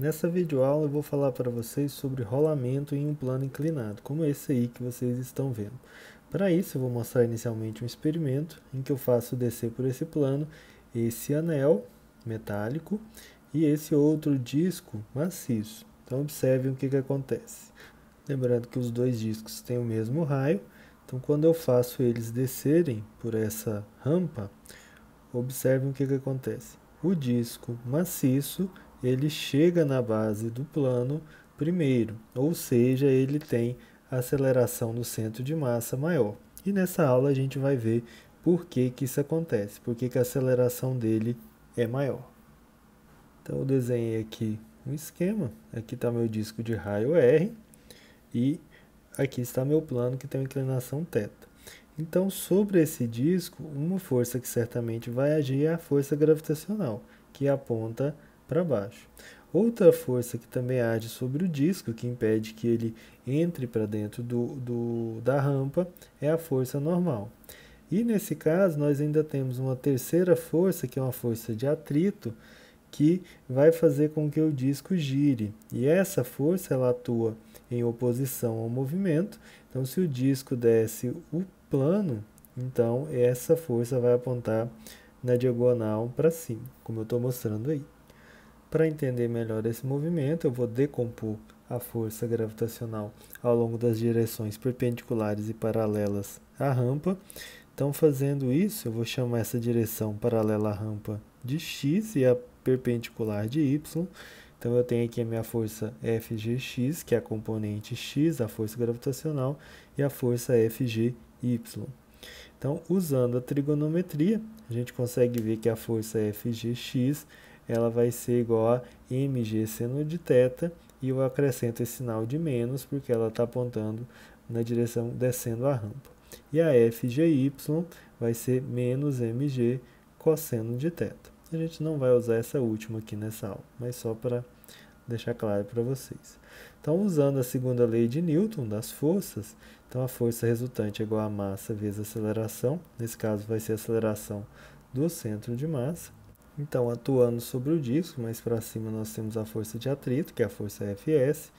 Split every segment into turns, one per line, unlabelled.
Nessa videoaula eu vou falar para vocês sobre rolamento em um plano inclinado, como esse aí que vocês estão vendo. Para isso eu vou mostrar inicialmente um experimento em que eu faço descer por esse plano esse anel metálico e esse outro disco maciço. Então observem o que, que acontece. Lembrando que os dois discos têm o mesmo raio, então quando eu faço eles descerem por essa rampa, observem o que, que acontece. O disco maciço ele chega na base do plano primeiro, ou seja, ele tem aceleração no centro de massa maior. E nessa aula a gente vai ver por que, que isso acontece, por que, que a aceleração dele é maior. Então eu desenhei aqui um esquema, aqui está meu disco de raio R e aqui está meu plano que tem uma inclinação θ. Então sobre esse disco, uma força que certamente vai agir é a força gravitacional, que aponta para baixo. Outra força que também age sobre o disco, que impede que ele entre para dentro do, do, da rampa, é a força normal. E nesse caso, nós ainda temos uma terceira força, que é uma força de atrito, que vai fazer com que o disco gire. E essa força ela atua em oposição ao movimento. Então, se o disco desce o plano, então essa força vai apontar na diagonal para cima, como eu estou mostrando aí. Para entender melhor esse movimento, eu vou decompor a força gravitacional ao longo das direções perpendiculares e paralelas à rampa. Então, fazendo isso, eu vou chamar essa direção paralela à rampa de x e a perpendicular de y. Então, eu tenho aqui a minha força FGX, que é a componente x, a força gravitacional, e a força FGY. Então, usando a trigonometria, a gente consegue ver que a força FGX ela vai ser igual a mg seno de θ e eu acrescento esse sinal de menos porque ela está apontando na direção descendo a rampa. E a FGY vai ser menos mg cosseno de θ. A gente não vai usar essa última aqui nessa aula, mas só para deixar claro para vocês. Então, usando a segunda lei de Newton das forças, então a força resultante é igual a massa vezes a aceleração, nesse caso vai ser a aceleração do centro de massa, então, atuando sobre o disco, mais para cima nós temos a força de atrito, que é a força Fs,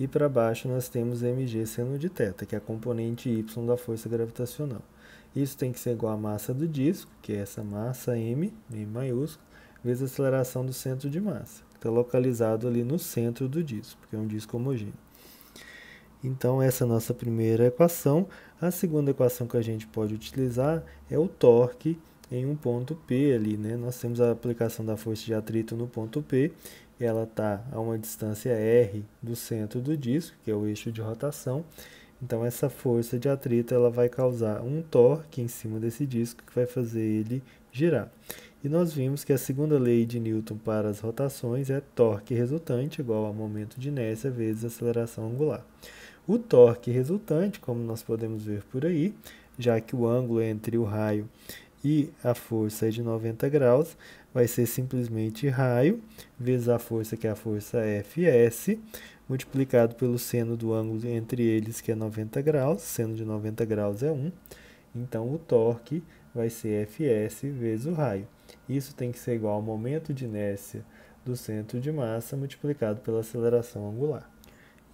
e para baixo nós temos mg seno de θ, que é a componente y da força gravitacional. Isso tem que ser igual à massa do disco, que é essa massa m, m maiúsculo, vezes a aceleração do centro de massa, que está localizado ali no centro do disco, porque é um disco homogêneo. Então, essa é a nossa primeira equação. A segunda equação que a gente pode utilizar é o torque em um ponto P ali, né? Nós temos a aplicação da força de atrito no ponto P, ela está a uma distância R do centro do disco, que é o eixo de rotação. Então essa força de atrito ela vai causar um torque em cima desse disco que vai fazer ele girar. E nós vimos que a segunda lei de Newton para as rotações é torque resultante igual a momento de inércia vezes aceleração angular. O torque resultante, como nós podemos ver por aí, já que o ângulo entre o raio e a força é de 90 graus, vai ser simplesmente raio vezes a força, que é a força Fs, multiplicado pelo seno do ângulo entre eles, que é 90 graus, seno de 90 graus é 1. Então, o torque vai ser Fs vezes o raio. Isso tem que ser igual ao momento de inércia do centro de massa multiplicado pela aceleração angular.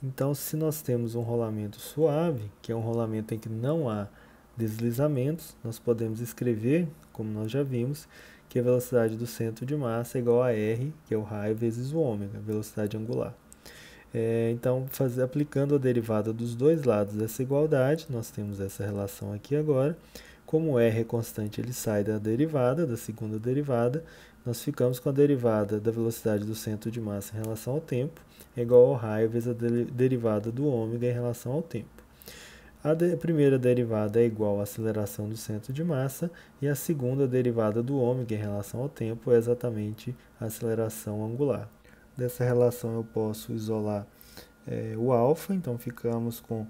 Então, se nós temos um rolamento suave, que é um rolamento em que não há deslizamentos, nós podemos escrever, como nós já vimos, que a velocidade do centro de massa é igual a r, que é o raio, vezes o ômega, velocidade angular. É, então, fazer, aplicando a derivada dos dois lados dessa igualdade, nós temos essa relação aqui agora. Como r é constante, ele sai da derivada, da segunda derivada, nós ficamos com a derivada da velocidade do centro de massa em relação ao tempo, é igual ao raio vezes a derivada do ômega em relação ao tempo. A de primeira derivada é igual à aceleração do centro de massa e a segunda derivada do ômega em relação ao tempo é exatamente a aceleração angular. Dessa relação eu posso isolar é, o alfa, então ficamos com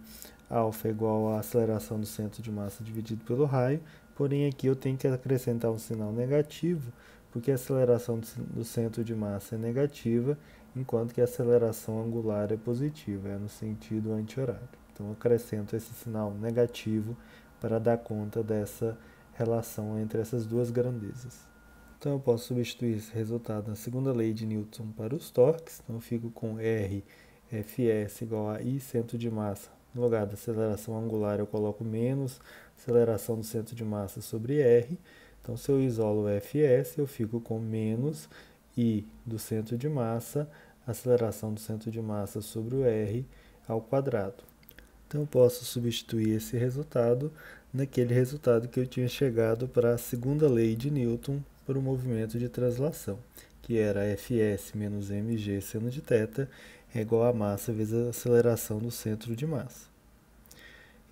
alfa igual à aceleração do centro de massa dividido pelo raio, porém aqui eu tenho que acrescentar um sinal negativo, porque a aceleração do centro de massa é negativa enquanto que a aceleração angular é positiva, é no sentido anti-horário. Então, eu acrescento esse sinal negativo para dar conta dessa relação entre essas duas grandezas. Então, eu posso substituir esse resultado na segunda lei de Newton para os torques. Então, eu fico com R Fs igual a I centro de massa. No lugar da aceleração angular, eu coloco menos aceleração do centro de massa sobre R. Então, se eu isolo Fs, eu fico com menos I do centro de massa, aceleração do centro de massa sobre o R ao quadrado. Então, eu posso substituir esse resultado naquele resultado que eu tinha chegado para a segunda lei de Newton para o movimento de translação, que era Fs menos mg seno de θ é igual a massa vezes a aceleração do centro de massa.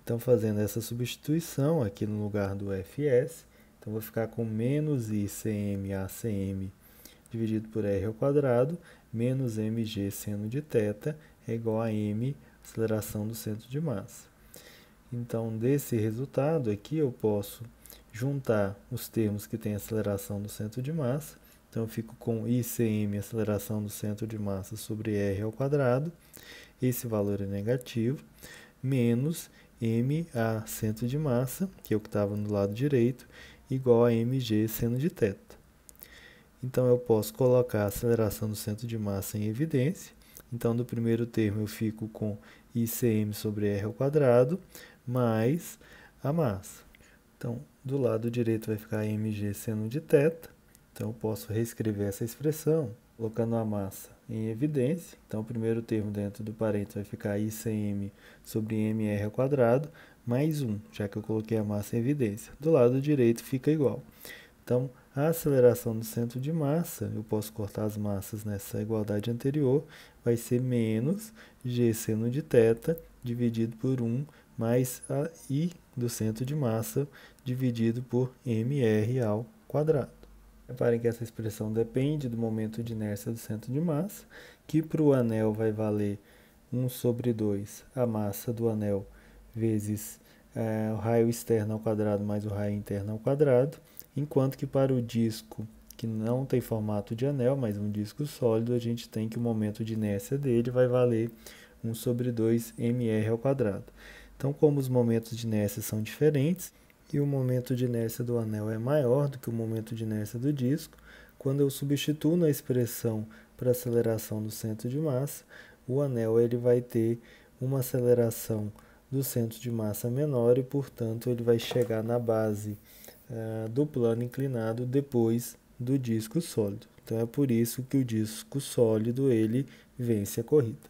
Então, fazendo essa substituição aqui no lugar do Fs, então vou ficar com menos ICM ACM dividido por R ao quadrado, menos mg seno de θ é igual a m, aceleração do centro de massa. Então, desse resultado aqui, eu posso juntar os termos que têm aceleração do centro de massa. Então, eu fico com ICM, aceleração do centro de massa, sobre R ao quadrado. Esse valor é negativo. Menos m a centro de massa, que é o que estava no lado direito, igual a mg seno de θ. Então, eu posso colocar a aceleração do centro de massa em evidência. Então, do primeiro termo, eu fico com ICM sobre R ao quadrado, mais a massa. Então, do lado direito vai ficar mg seno de θ. Então, eu posso reescrever essa expressão colocando a massa em evidência. Então, o primeiro termo dentro do parênteses vai ficar ICM sobre mr ao quadrado, mais 1, já que eu coloquei a massa em evidência. Do lado direito fica igual. Então, a aceleração do centro de massa, eu posso cortar as massas nessa igualdade anterior, vai ser menos g seno de θ dividido por 1 mais a i do centro de massa dividido por mr ao quadrado. Reparem que essa expressão depende do momento de inércia do centro de massa, que para o anel vai valer 1 sobre 2 a massa do anel vezes é, o raio externo ao quadrado mais o raio interno ao quadrado, enquanto que para o disco que não tem formato de anel, mas um disco sólido, a gente tem que o momento de inércia dele vai valer 1 sobre 2 mr ao quadrado. Então, como os momentos de inércia são diferentes e o momento de inércia do anel é maior do que o momento de inércia do disco, quando eu substituo na expressão para aceleração do centro de massa, o anel ele vai ter uma aceleração do centro de massa menor e, portanto, ele vai chegar na base uh, do plano inclinado depois do disco sólido. Então é por isso que o disco sólido ele vence a corrida.